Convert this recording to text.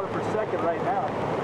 kilometer per second right now.